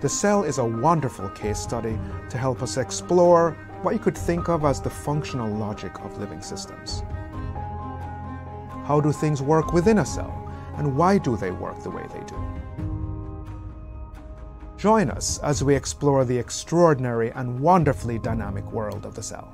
the cell is a wonderful case study to help us explore what you could think of as the functional logic of living systems. How do things work within a cell, and why do they work the way they do? Join us as we explore the extraordinary and wonderfully dynamic world of the cell.